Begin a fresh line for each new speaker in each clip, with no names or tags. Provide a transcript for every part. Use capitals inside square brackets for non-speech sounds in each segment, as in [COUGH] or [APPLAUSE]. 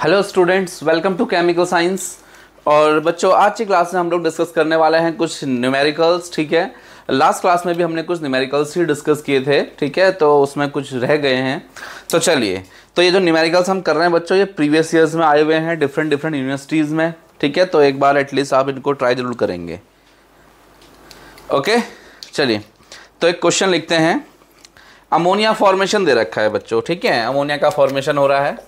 Hello students welcome to chemical science और बच्चों, आज की क्लास में हम लोग डिस्कस करने वाले हैं कुछ न्यूमेरिकल्स ठीक है? लास्ट क्लास में भी हमने कुछ न्यूमेरिकल्स ही डिस्कस किए थे, ठीक है? तो उसमें कुछ रह गए हैं। तो चलिए तो ये जो न्यूमेरिकल्स हम कर रहे हैं बच्चों, ये प्रीवियस ईयर्स में आए हुए हैं डिफरेंट डिफरेंट यूनिवर्सिटीज़ में, ठीक है? तो एक बार एटलीस्ट आप इनको ट्राई ज़रूर करेंगे। ओके चलिए तो एक क्वेश्चन लिखते हैं। अमोनिया फॉर्मेशन दे रखा है बच्चों, ठीक है? अमोनिया का फॉर्मेशन हो रहा है।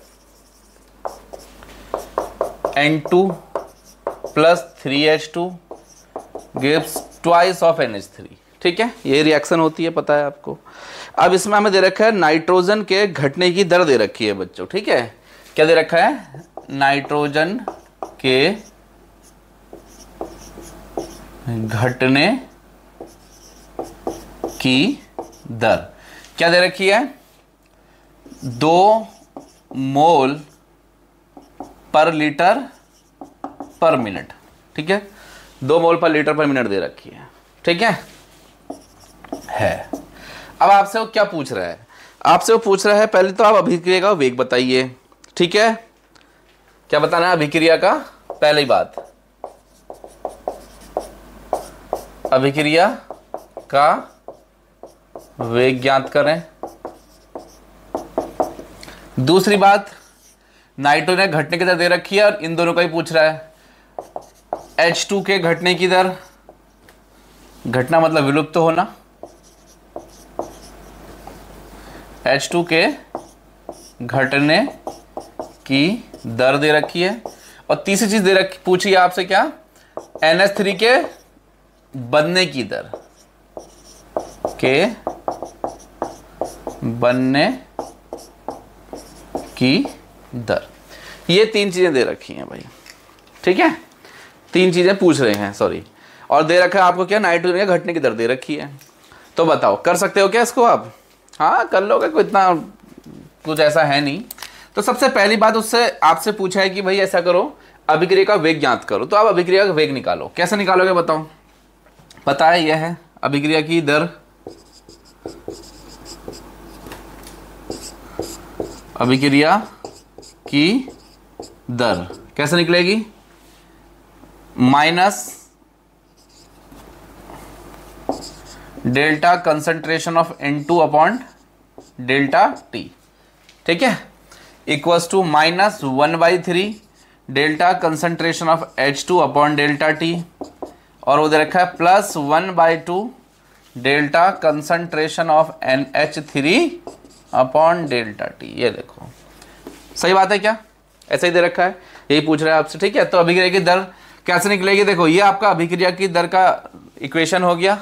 N two plus three H two gives twice of N H three ठीक है? ये रिएक्शन होती है, पता है आपको। अब इसमें हमें दे रखा है नाइट्रोजन के घटने की दर दे रखी है बच्चों, ठीक है? क्या दे रखा है? नाइट्रोजन के घटने की दर। क्या दे रखी है? दो मोल पर लीटर पर मिनट, ठीक है? दो मोल पर लीटर पर मिनट दे रखी है, ठीक है? है। अब आपसे वो क्या पूछ रहा है? आपसे वो पूछ रहा है, पहले तो आप अभिक्रिया का वेग बताइए, ठीक है? क्या बताना है अभिक्रिया का? पहली बात। अभिक्रिया का वेग ज्ञात करें। दूसरी बात नाइट्रोजन घटने की दर दे रखी है और इन दोनों का ही पूछ रहा है। एच टू के घटने की दर। घटना मतलब विलुप्त तो होना। एच टू के घटने की दर दे रखी है। और तीसरी चीज़ दे रखी, पूछी आपसे क्या? एन एच थ्री के बनने की दर। के बनने की दर। ये तीन चीज़ें दे रखी हैं भाई। ठीक है? तीन चीज़ें पूछ रहे हैं सॉरी और दे रखा है आपको क्या? नाइट्रोजन के घटने की दर दे रखी है। तो बताओ, कर सकते हो क्या इसको आप? हाँ कर लोगे कोई इतना कुछ ऐसा है नहीं। तो सबसे पहली बात उससे आपसे पूछा है कि भाई ऐसा करो, अभिक्रिया का वेग ज्ञात करो। तो आप अभिक्रिया का वेग निकालो। कैसे निकालोगे बताओ? पता है, यह है, अभिक्रिया की दर। अभिक्रिया की दर। कैसे निकलेगी? Minus delta concentration of N two upon delta T ठीक है? Equals to minus one by three delta concentration of H two upon delta T और दे रखा है plus one by two delta concentration of N H three upon delta T ये देखो। सही बात है क्या? ऐसा ही दे रखा है। यही पूछ रहा है आपसे, ठीक है? तो अभिक्रिया की दर कैसे निकलेगी? देखो, ये आपका अभिक्रिया की दर का इक्वेशन हो गया।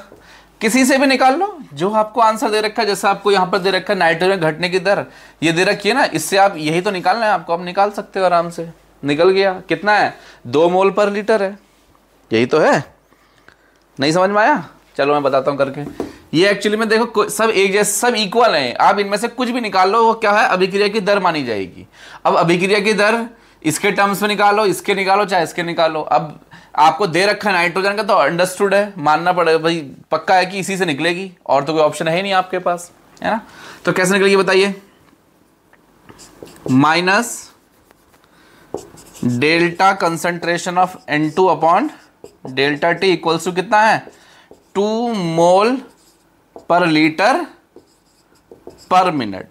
किसी से भी निकाल लो, जो आपको आंसर दे रखा है, जैसे आपको यहाँ पर दे रखा है नाइट्रोजन घटने की दर। ये दे रखी है ना, इससे आप यही तो निकालना है, आपको आप निकाल सकते हो आराम से। निकल गया। कितना है? दो मोल पर लीटर है। यही तो है। नहीं समझ में आया? चलो मैं बताता हूँ करके। ये एक्चुअली में देखो सब एक जैसे, सब इक्वल हैं। आप इनमें से कुछ भी निकाल लो, वो क्या है? अभिक्रिया की दर मानी जाएगी। अब अभिक्रिया की दर, इसके टर्म्स में निकालो, इसके निकालो, चाहे इसके निकालो। अब आपको दे रखा है नाइट्रोजन का तो अंडरस्टूड है। मानना पड़ेगा, भाई, पक्का है कि इसी से निकलेगी? और तो कोई ऑप्शन है ही नहीं आपके पास, है ना? तो कैसे निकलेगी बताइए? Minus delta concentration of N two upon delta T equals to कितना है? टू मोल पर लीटर पर मिनट।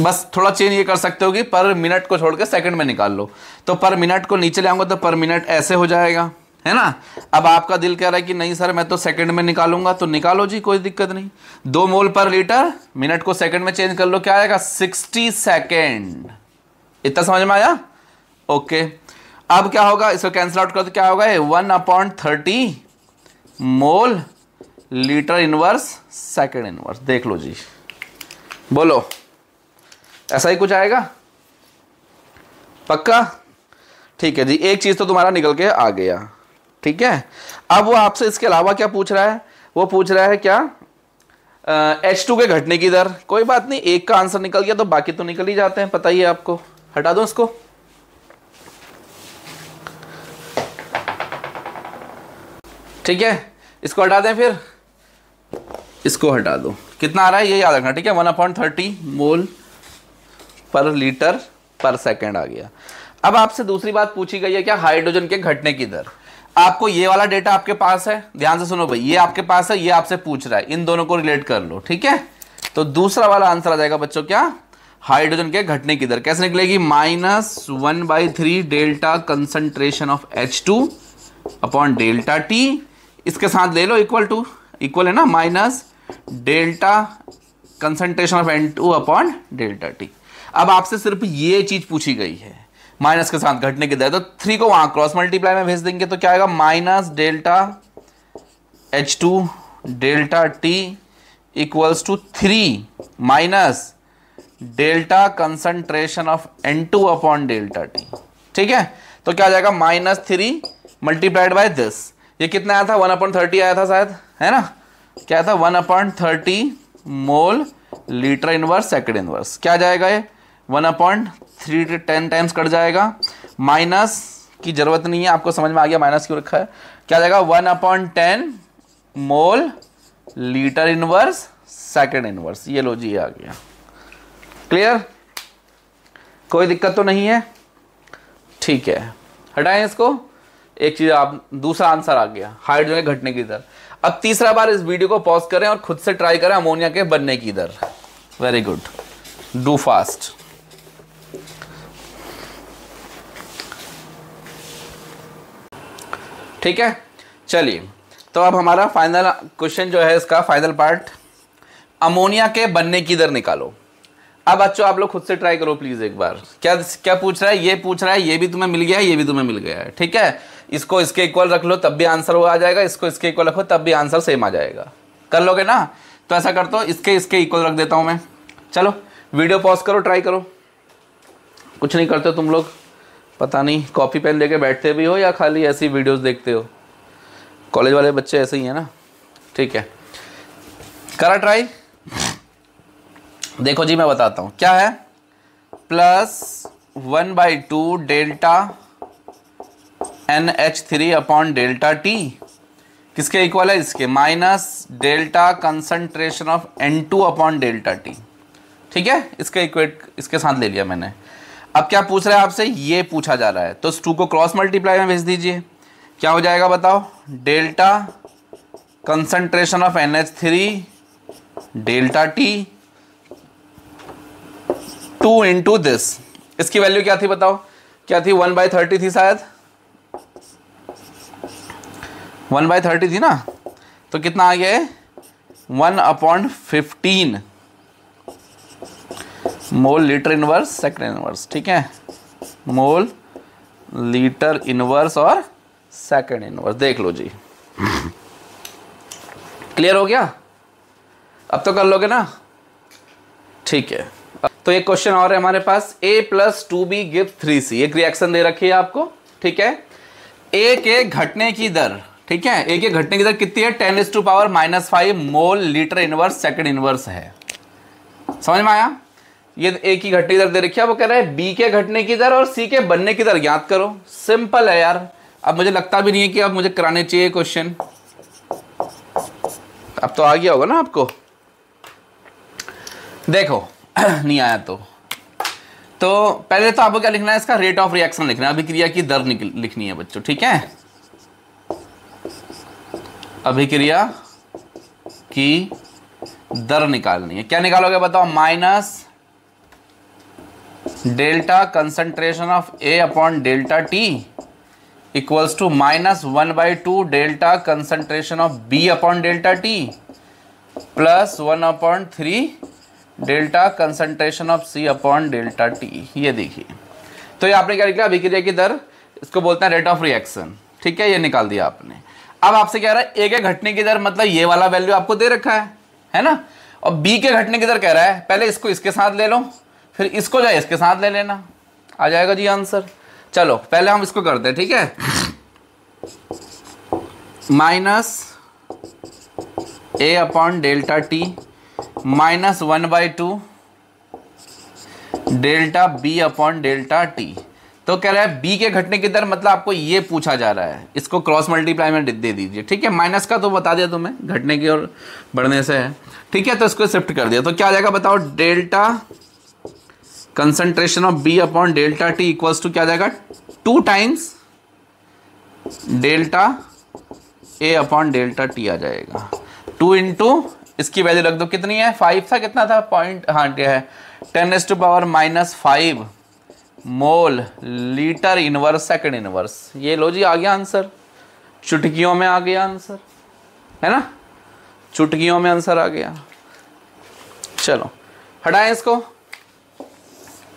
बस थोड़ा चेंज ये कर सकते हो कि पर मिनट को छोड़ के सेकंड में निकाल लो। तो पर मिनट को नीचे ले आऊँगा तो पर मिनट ऐसे हो जाएगा, है ना? अब आपका दिल कह रहा है कि नहीं सर, मैं तो सेकंड में निकालूँगा तो निकालो जी, कोई दिक्कत नहीं। दो मोल पर लीटर, मिनट को सेकंड में चेंज कर लो, क्या आएगा? Sixty second. इतना समझ में आया? ओके। अब क्या होगा? इसको कैंसिल आउट कर तो क्या होगा? One upon thirty mole litre inverse second inverse. देख लो जी। बोलो। ऐसा ही कुछ आएगा? पक्का? ठीक है जी, एक चीज़ तो तुम्हारा निकल के आ गया। ठीक है? अब वो आपसे इसके अलावा क्या पूछ रहा है? वो पूछ रहा है क्या? एच टू के घटने की दर। कोई बात नहीं, एक का आंसर निकल गया तो बाकी तो निकल ही जाते हैं। पता ही है आपको। हटा दो इसको। ठीक है? इसको हटा दें फिर। इसको हटा दो। कितना आ रहा है? ये याद रखना, ठीक है? वन अपॉइंट थर्टी मोल पर लीटर पर सेकेंड आ गया। अब आपसे दूसरी बात पूछी गई है, क्या हाइड्रोजन के घटने की दर? आपको ये वाला डेटा आपके पास है? ध्यान से सुनो भाई, ये आपके पास है, ये आपसे पूछ रहा है। इन दोनों को रिलेट कर लो, ठीक है? तो दूसरा वाला आंसर आ जाएगा बच्चों, क्या? हाइड्रोजन के घटने की दर। कैसे निकलेगी? Minus one by three delta concentration of H two upon delta T इसके साथ ले लो इक्वल टू इक्वल है ना, minus delta concentration of N two upon delta T. अब आपसे सिर्फ़ ये चीज़ पूछी गई है, माइनस के साथ घटने की दर तो थ्री को वहाँ क्रॉस मल्टीप्लाई में भेज देंगे तो क्या आएगा? Minus delta H two delta T equals to three minus delta concentration of N two upon delta T. ठीक है? तो क्या आ जाएगा? Minus three multiplied by this ये कितना आया था? वन अपॉइंट थर्टी आया था शायद, है ना? क्या था? One upon thirty mole litre inverse second inverse क्या जाएगा ये? One upon three ten times cut जाएगा। माइनस की ज़रूरत नहीं है, आपको समझ में आ गया माइनस क्यों रखा है? क्या जाएगा? One upon ten mole litre inverse second inverse ये लो जी आ गया। क्लियर कोई दिक्कत तो नहीं है? ठीक है। हटाएँ इसको। एक चीज़ आप, दूसरा आंसर आ गया, हाइड्रोजन के घटने की दर। अब तीसरा बार इस वीडियो को पॉज करें और खुद से ट्राई करें अमोनिया के बनने की दर। वेरी गुड डू फास्ट ठीक है? चलिए तो अब हमारा फाइनल क्वेश्चन जो है इसका फाइनल पार्ट अमोनिया के बनने की दर निकालो। अब बच्चों, आप लोग खुद से ट्राई करो प्लीज़ एक बार। क्या क्या पूछ रहा है? ये पूछ रहा है, ये भी तुम्हें मिल गया है, ये भी तुम्हें मिल गया है। ठीक है? इसको इसके इक्वल रख लो, तब भी आंसर वो आ जाएगा। इसको इसके इक्वल रखो, तब भी आंसर सेम आ जाएगा। कर लोगे ना? तो ऐसा कर दो इसके इसके इक्वल रख देता हूँ मैं। चलो वीडियो पॉज करो ट्राई करो। कुछ नहीं करते तुम लोग। पता नहीं कॉपी पेन लेके बैठते भी हो या खाली ऐसी वीडियोस देखते हो? कॉलेज वाले बच्चे ऐसे ही हैं ना? ठीक है। करा ट्राई देखो जी, मैं बताता हूँ। क्या है? Plus one by two delta N H three upon delta T. किसके इक्वल है इसके? Minus delta concentration of N two upon delta T. ठीक है? इसके इक्वेट इसके साथ ले लिया मैंने। अब क्या पूछ रहा है आपसे? ये पूछा जा रहा है। तो टू को क्रॉस मल्टीप्लाई में भेज दीजिए। क्या हो जाएगा बताओ? Delta concentration of N H three delta T two into this इसकी वैल्यू क्या थी बताओ? क्या थी? वन बाई थर्टी थी शायद? वन बाई थर्टी थी ना? तो कितना आ गया है? One upon fifteen mole litre inverse second inverse ठीक है? मोल लीटर इनवर्स और सेकेंड इनवर्स देख लो जी। क्लियर हो गया? अब तो कर लोगे ना? ठीक है। तो एक क्वेश्चन और है हमारे पास। A plus two B give three C एक रिएक्शन दे रखी है आपको, ठीक है? ए के घटने की दर, ठीक है? ए के घटने की दर कितनी है? Ten is to power minus five mole litre inverse second inverse है। समझ में आया? ये एक ही घटने की दर दे रखी है। वो कह रहा है बी के घटने की दर और सी के बनने की दर ज्ञात करो। सिंपल है यार। अब मुझे लगता भी नहीं है कि अब मुझे कराने चाहिए क्वेश्चन अब तो आ गया होगा ना आपको। देखो [CLEARS THROAT] नहीं आया तो। तो पहले तो आपको क्या लिखना है? इसका रेट ऑफ़ रिएक्शन लिखना है। अभिक्रिया की दर लिखनी है बच्चों, ठीक है? अभिक्रिया की दर निकालनी है। क्या निकालोगे बताओ? Minus delta concentration of A upon delta T equals to minus one by two delta concentration of B upon delta T plus one upon three delta concentration of C upon delta T, ये देखिए। तो ये आपने क्या लिखा अभिक्रिया की दर, इसको बोलते हैं रेट ऑफ़ रिएक्शन ठीक है, ये निकाल दिया आपने। अब आपसे कह रहा है ए के घटने की दर मतलब ये वाला वैल्यू आपको दे रखा है है ना? और बी के घटने की दर कह रहा है, पहले इसको इसके साथ ले लो, फिर इसको जाए इसके साथ ले लेना। आ जाएगा जी आंसर चलो, पहले हम इसको करते हैं, ठीक है? Minus A upon delta T minus one by two delta B upon delta T तो कह रहा है बी के घटने की दर मतलब आपको ये पूछा जा रहा है। इसको क्रॉस मल्टीप्लाई में दे दीजिए। ठीक है? माइनस का तो बता दिया तुम्हें, घटने की और बढ़ने से है। ठीक है? तो इसको शिफ्ट कर दिया। तो क्या आ जाएगा बताओ? Delta concentration of B upon delta T equals to क्या जाएगा? Two times delta A upon delta T आ जाएगा। टू इंटू इसकी वैल्यू रख दो। कितनी है? फाइव था, कितना था? पॉइंट हाँ है। Ten is to power minus five mole litre inverse second inverse ये लो जी, आ गया आंसर चुटकियों में आ गया आंसर है ना? चुटकियों में आंसर आ गया। चलो, हटाएँ इसको।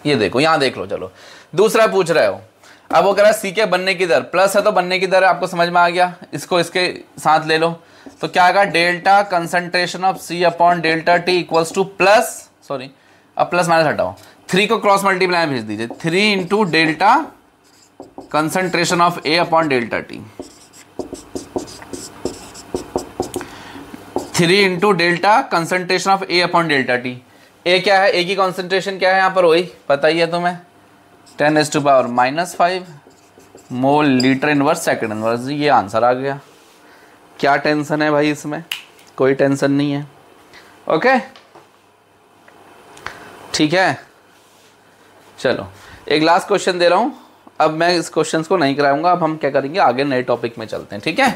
ये देखो, यहाँ देख लो, चलो। दूसरा पूछ रहे हो। अब वो कह रहा है सी के बनने की दर। प्लस है तो बनने की दर आपको समझ में आ गया। इसको इसके साथ ले लो। तो क्या आएगा? Delta concentration of C upon delta T equals to plus sorry अब प्लस माइनस हटाओ। थ्री को क्रॉस मल्टीप्लाई भेज दीजिए। Three into delta concentration of A upon delta T three into delta concentration of A upon delta T A क्या है? ए की concentration क्या है यहाँ पर? वही पता ही है तुम्हें। Ten is to power minus five mole litre inverse second inverse ये आंसर आ गया। क्या टेंशन है भाई इसमें? कोई टेंशन नहीं है। ओके ठीक है? चलो, एक लास्ट क्वेश्चन दे रहा हूँ। अब मैं इस क्वेश्चन को नहीं कराऊँगा, अब हम क्या करेंगे? आगे नए टॉपिक में चलते हैं, ठीक है?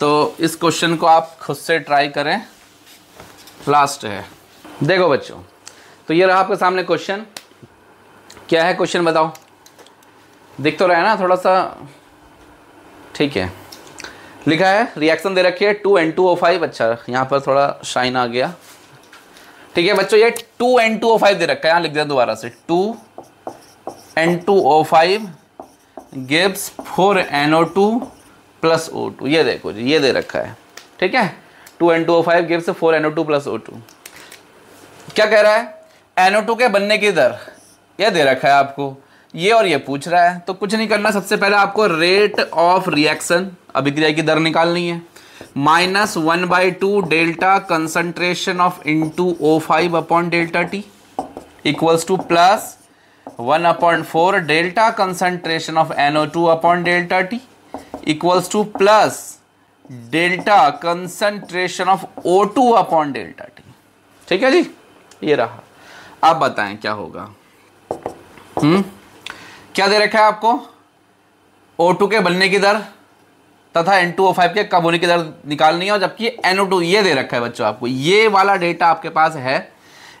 तो इस क्वेश्चन को आप खुद से ट्राई करें। लास्ट है। देखो बच्चों तो ये रहा आपके सामने क्वेश्चन क्या है क्वेश्चन बताओ? दिख तो रहा है ना थोड़ा सा? ठीक है। लिखा है रिएक्शन दे रखी है two N two O five अच्छा यहाँ पर थोड़ा शाइन आ गया। ठीक है बच्चों, ये two N two O five दे रखा है, यहाँ लिख दिया दोबारा से। Two N two O five gives four N O two plus O two ये देखो जी, ये दे रखा है। ठीक है? Two N two O five gives four N O two plus O two क्या कह रहा है? एन ओ टू के बनने की दर। यह दे रखा है आपको। ये और ये पूछ रहा है। तो कुछ नहीं करना, सबसे पहले आपको रेट ऑफ़ रिएक्शन अभिक्रिया की दर निकालनी है। Minus one by two delta concentration of N two O five upon delta T equals to plus one upon four delta concentration of NO two upon delta T equals to plus delta concentration of O two upon delta T. ठीक है जी? ये रहा। आप बताएँ क्या होगा। हम्म? क्या दे रखा है आपको? ओ टू के बनने की दर। तथा N2O5 के कब होने की दर निकालनी है और जबकि NO2 ये दे रखा है बच्चों आपको। ये वाला डेटा आपके पास है।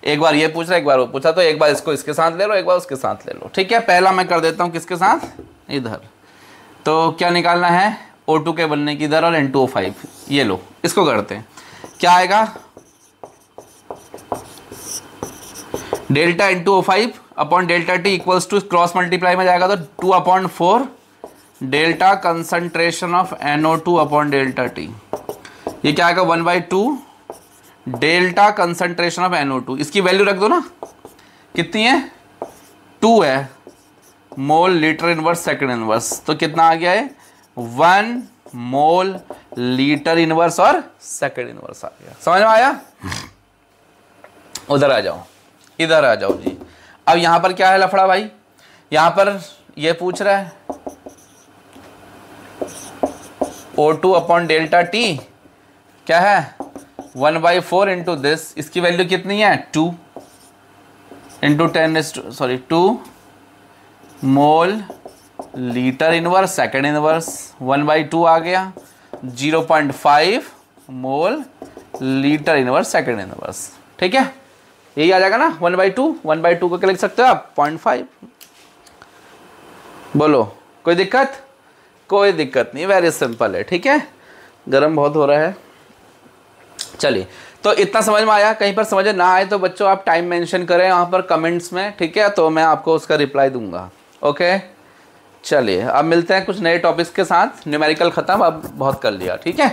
एक बार ये पूछ रहा है, एक बार वो पूछा तो एक बार इसको इसके साथ ले लो, एक बार उसके साथ ले लो। ठीक है, पहला मैं कर देता हूँ किसके साथ? इधर। तो क्या निकालना है? O2 के बनने की दर और N2O5 ये लो, इसको करते हैं। क्या आएगा? Delta N two O five upon delta T equals to cross multiply में जाएगा तो two upon four delta concentration of NO two upon delta T. ये क्या आएगा? One by two delta concentration of NO two. इसकी value रख दो ना। कितनी है? टू है। Mole litre inverse second inverse. तो कितना आ गया है? वन मोल लीटर इनवर्स और सेकंड इनवर्स आ गया। समझ में आया? उधर आ जाओ। इधर आ जाओ जी। अब यहाँ पर क्या है लफड़ा भाई? यहाँ पर ये पूछ रहा है O two upon delta T क्या है? One by four into this इसकी वैल्यू कितनी है? Two into ten sorry two mole litre inverse second inverse one by two आ गया। Zero point five mole litre inverse second inverse ठीक है? यही आ जाएगा ना? One by two one by two को क्या लिख सकते हो आप? पॉइंट फाइव बोलो, कोई दिक्कत? कोई दिक्कत नहीं वेरी सिंपल है, ठीक है? गर्म बहुत हो रहा है। चलिए तो इतना समझ में आया, कहीं पर समझ ना आए तो बच्चों आप टाइम मेंशन करें वहाँ पर कमेंट्स में, ठीक है? तो मैं आपको उसका रिप्लाई दूँगा ओके चलिए, अब मिलते हैं कुछ नए टॉपिक्स के साथ। न्यूमेरिकल ख़त्म, अब बहुत कर लिया, ठीक है?